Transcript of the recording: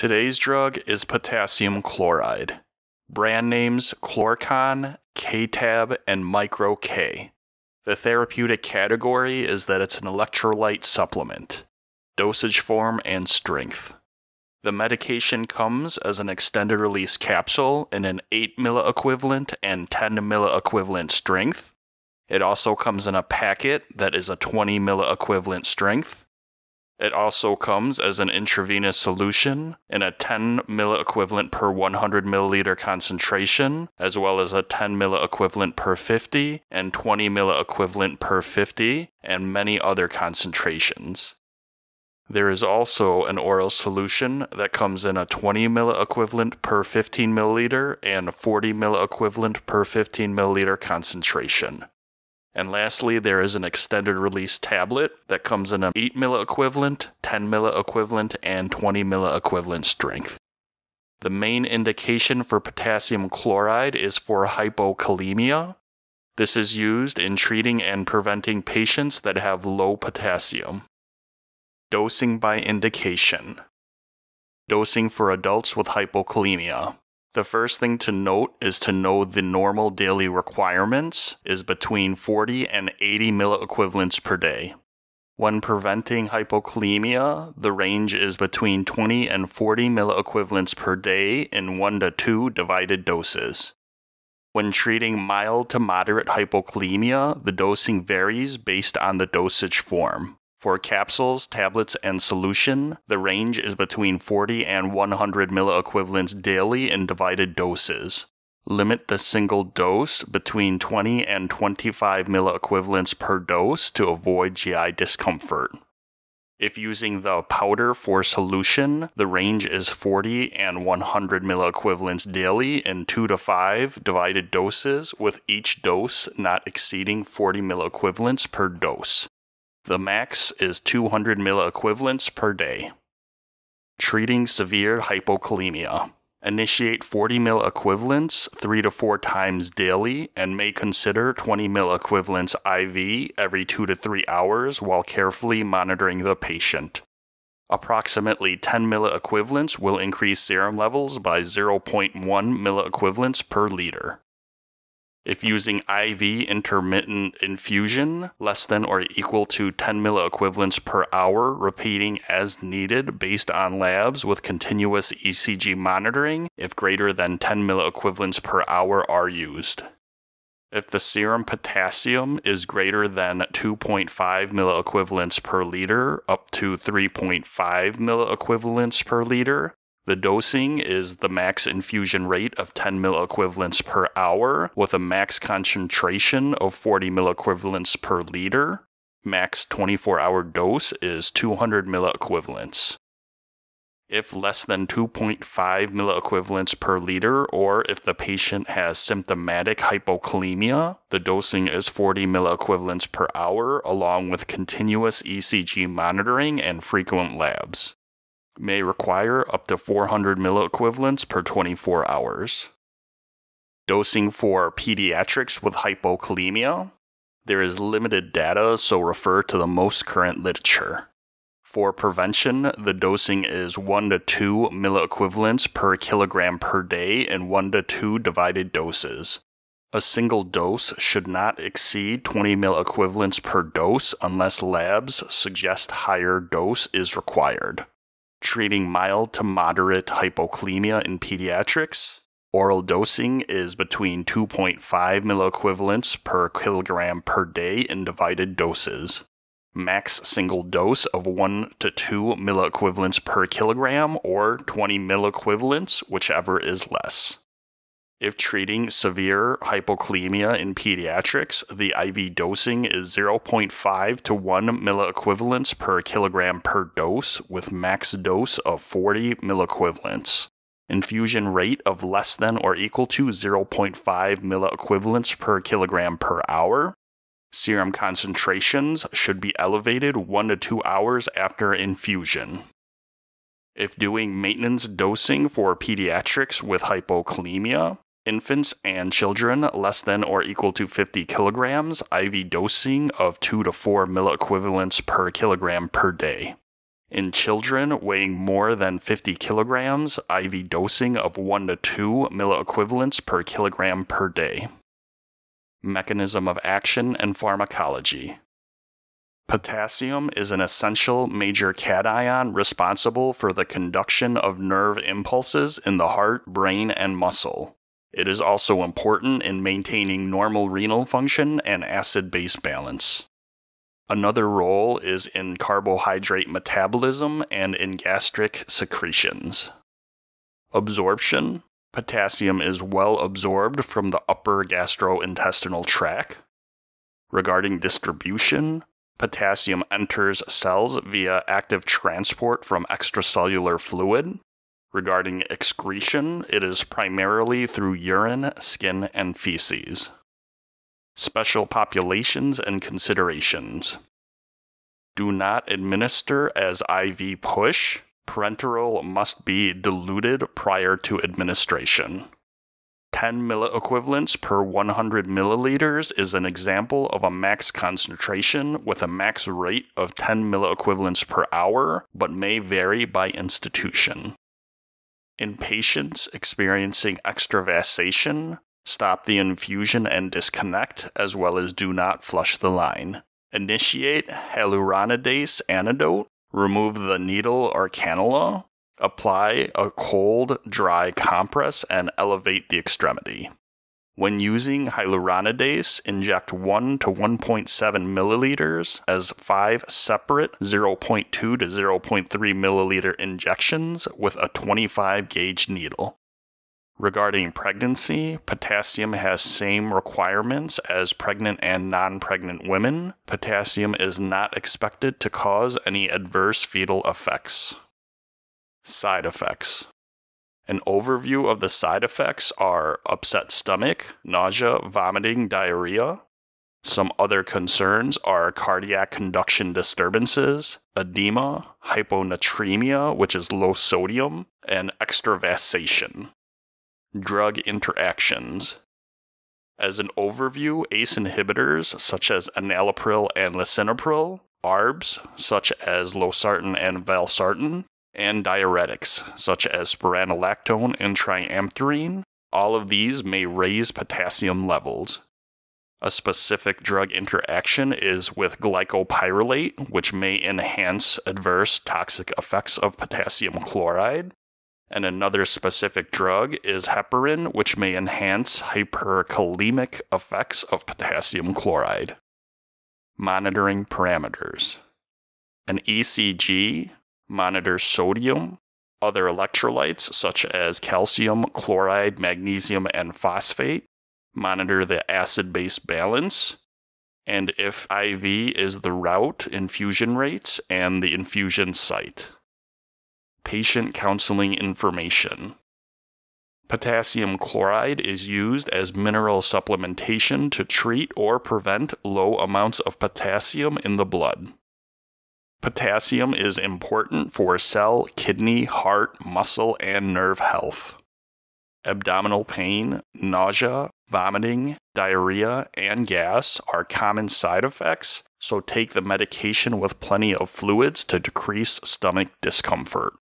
Today's drug is potassium chloride. Brand names Klor-Con, K-Tab, and Micro K. The therapeutic category is that it's an electrolyte supplement. Dosage form and strength. The medication comes as an extended release capsule in an 8 milli equivalent and 10 milli equivalent strength. It also comes in a packet that is a 20 milli equivalent strength. It also comes as an intravenous solution in a 10 milliequivalent per 100 milliliter concentration, as well as a 10 milliequivalent per 50 and 20 milliequivalent per 50, and many other concentrations. There is also an oral solution that comes in a 20 milliequivalent per 15 milliliter and 40 milliequivalent per 15 milliliter concentration. And lastly, there is an extended release tablet that comes in an 8 milliequivalent, 10 milliequivalent, and 20 milliequivalent strength. The main indication for potassium chloride is for hypokalemia. This is used in treating and preventing patients that have low potassium. Dosing by indication. Dosing for adults with hypokalemia. The first thing to note is to know the normal daily requirements is between 40 and 80 milliequivalents per day. When preventing hypokalemia, the range is between 20 and 40 milliequivalents per day in 1 to 2 divided doses. When treating mild to moderate hypokalemia, the dosing varies based on the dosage form. For capsules, tablets, and solution, the range is between 40 and 100 milliequivalents daily in divided doses. Limit the single dose between 20 and 25 milliequivalents per dose to avoid GI discomfort. If using the powder for solution, the range is 40 and 100 milliequivalents daily in 2 to 5 divided doses, with each dose not exceeding 40 milliequivalents per dose. The max is 200 milliequivalents per day. Treating severe hypokalemia. Initiate 40 milliequivalents 3 to 4 times daily and may consider 20 milliequivalents IV every 2 to 3 hours while carefully monitoring the patient. Approximately 10 milliequivalents will increase serum levels by 0.1 milliequivalents per liter. If using IV intermittent infusion, less than or equal to 10 milliequivalents per hour, repeating as needed based on labs with continuous ECG monitoring if greater than 10 milliequivalents per hour are used. If the serum potassium is greater than 2.5 milliequivalents per liter up to 3.5 milliequivalents per liter, the dosing is the max infusion rate of 10 milliequivalents per hour with a max concentration of 40 milliequivalents per liter. Max 24 hour dose is 200 milliequivalents. If less than 2.5 milliequivalents per liter, or if the patient has symptomatic hypokalemia, the dosing is 40 milliequivalents per hour, along with continuous ECG monitoring and frequent labs may require up to 400 milliequivalents per 24 hours. Dosing for pediatrics with hypokalemia. There is limited data, so refer to the most current literature. For prevention, the dosing is 1 to 2 milliequivalents per kilogram per day in 1 to 2 divided doses. A single dose should not exceed 20 milliequivalents per dose unless labs suggest higher dose is required treating mild to moderate hypokalemia in pediatrics. Oral dosing is between 2.5 milliequivalents per kilogram per day in divided doses. Max single dose of 1 to 2 milliequivalents per kilogram or 20 milliequivalents, whichever is less. If treating severe hypokalemia in pediatrics, the IV dosing is 0.5 to 1 milliequivalents per kilogram per dose with max dose of 40 milliequivalents. Infusion rate of less than or equal to 0.5 milliequivalents per kilogram per hour. Serum concentrations should be elevated 1 to 2 hours after infusion. If doing maintenance dosing for pediatrics with hypokalemia, infants and children less than or equal to 50 kilograms, IV dosing of 2 to 4 milliequivalents per kilogram per day. In children weighing more than 50 kilograms, IV dosing of 1 to 2 milliequivalents per kilogram per day. Mechanism of action and pharmacology. Potassium is an essential major cation responsible for the conduction of nerve impulses in the heart, brain, and muscle. It is also important in maintaining normal renal function and acid base balance. Another role is in carbohydrate metabolism and in gastric secretions. Absorption Potassium is well absorbed from the upper gastrointestinal tract. Regarding distribution, Potassium enters cells via active transport from extracellular fluid. Regarding excretion, it is primarily through urine, skin, and feces. Special populations and considerations. Do not administer as IV push. Parenteral must be diluted prior to administration. 10 milliequivalents per 100 milliliters is an example of a max concentration with a max rate of 10 milliequivalents per hour, but may vary by institution. In patients experiencing extravasation, stop the infusion and disconnect, as well as do not flush the line. Initiate hyaluronidase antidote, remove the needle or cannula, Apply a cold, dry compress and elevate the extremity. When using hyaluronidase, inject 1 to 1.7 milliliters as five separate 0.2 to 0.3 milliliter injections with a 25 gauge needle. Regarding pregnancy, potassium has same requirements as pregnant and non-pregnant women. Potassium is not expected to cause any adverse fetal effects. Side effects. An overview of the side effects are upset stomach, nausea, vomiting, diarrhea. Some other concerns are cardiac conduction disturbances, edema, hyponatremia, which is low sodium, and extravasation. Drug interactions. As an overview, ACE inhibitors such as enalapril and lisinopril, ARBs such as losartan and valsartan, and diuretics, such as spironolactone and triamterene. All of these may raise potassium levels. A specific drug interaction is with glycopyrrolate, which may enhance adverse toxic effects of potassium chloride. And another specific drug is heparin, which may enhance hyperkalemic effects of potassium chloride. Monitoring parameters. An ECG monitor sodium, other electrolytes such as calcium, chloride, magnesium, and phosphate, monitor the acid base balance, and if IV is the route, infusion rates, and the infusion site. Patient counseling information. Potassium chloride is used as mineral supplementation to treat or prevent low amounts of potassium in the blood. Potassium is important for cell, kidney, heart, muscle, and nerve health. Abdominal pain, nausea, vomiting, diarrhea, and gas are common side effects, so take the medication with plenty of fluids to decrease stomach discomfort.